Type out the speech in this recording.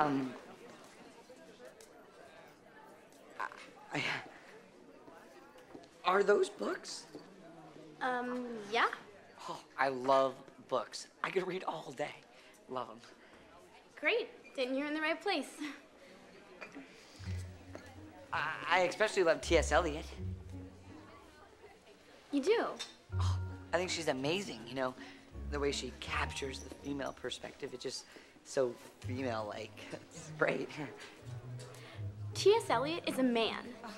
Um. I, I, are those books? Um, yeah. Oh, I love books. I could read all day. Love them. Great. Then you're in the right place. I, I especially love T.S. Eliot. You do? I think she's amazing, you know, the way she captures the female perspective. It just so female like. It's great. T.S. Eliot is a man. Oh,